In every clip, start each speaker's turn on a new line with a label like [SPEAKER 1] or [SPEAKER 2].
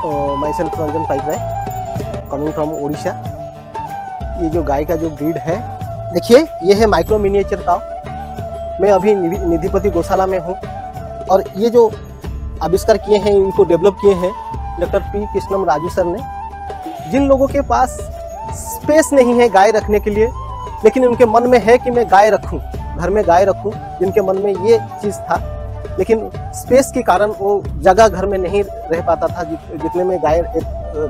[SPEAKER 1] Self Ranjan Paik Rai coming from Orissa ये जो गाय का जो ब्रीड है, देखिए, ये है माइक्रो मिनिएचर काव मैं अभी निधिपति गौशाला में हूँ और ये जो आविष्कार किए हैं, इनको डेवलप किए हैं doctor P Krishnam Raju sir ने। जिन लोगों के पास स्पेस नहीं है गाय रखने के लिए, लेकिन उनके मन में है कि मैं गाय रखूँ, घर में गाय रखूँ, जिनके मन में ये चीज़ था लेकिन स्पेस के कारण वो जगह घर में नहीं रह पाता था जित- जितने में गाय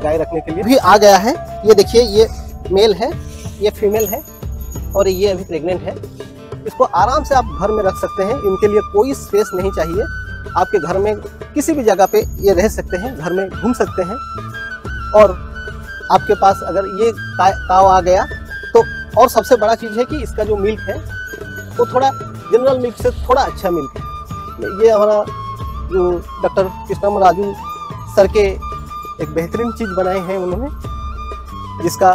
[SPEAKER 1] गाय रखने के लिए। भी आ गया है। ये देखिए, ये मेल है, ये फीमेल है और ये अभी प्रेग्नेंट है। इसको आराम से आप घर में रख सकते हैं। इनके लिए कोई स्पेस नहीं चाहिए। आपके घर में किसी भी जगह पे ये रह सकते हैं, घर में घूम सकते हैं। और आपके पास अगर ये काव आ गया तो और सबसे बड़ा चीज़ है कि इसका जो मिल्क है, वो थोड़ा जनरल मिल्क से थोड़ा अच्छा मिल्क है। ये हमारा जो डॉक्टर कृष्णम राजू सर के एक बेहतरीन चीज़ बनाए हैं उन्होंने, जिसका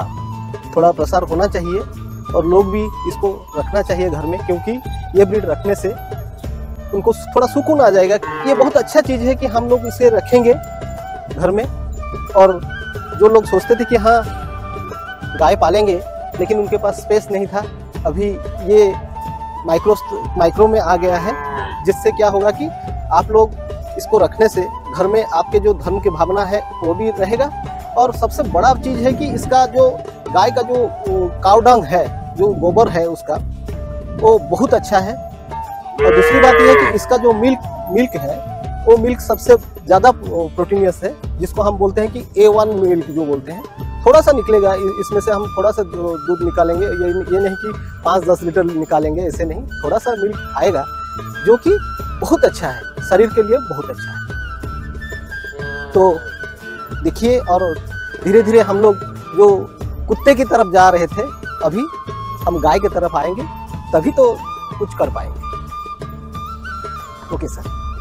[SPEAKER 1] थोड़ा प्रसार होना चाहिए और लोग भी इसको रखना चाहिए घर में, क्योंकि ये ब्रीड रखने से उनको थोड़ा सुकून आ जाएगा। ये बहुत अच्छा चीज़ है कि हम लोग इसे रखेंगे घर में, और जो लोग सोचते थे कि हाँ गाय पालेंगे, लेकिन उनके पास स्पेस नहीं था। अभी ये माइक्रो माइक्रो में आ गया है। जिससे क्या होगा कि आप लोग इसको रखने से घर में आपके जो धर्म की भावना है, वो भी रहेगा। और सबसे बड़ा चीज़ है कि इसका जो गाय का जो कावडंग है, जो गोबर है उसका, वो बहुत अच्छा है। और दूसरी बात यह है कि इसका जो मिल्क मिल्क है, वो मिल्क सबसे ज़्यादा प्रोटीनियस है, जिसको हम बोलते हैं कि ए वन मिल्क जो बोलते हैं। थोड़ा सा निकलेगा इसमें से हम थोड़ा सा दूध निकालेंगे, ये ये नहीं कि पाँच दस लीटर निकालेंगे, ऐसे नहीं थोड़ा सा मिल्क आएगा। जो कि बहुत अच्छा है। शरीर के लिए बहुत अच्छा है। तो देखिए, और धीरे धीरे हम लोग जो कुत्ते की तरफ़ जा रहे थे, अभी हम गाय की तरफ़ आएँगे, तभी तो कुछ कर पाएँगे। Okay, sir.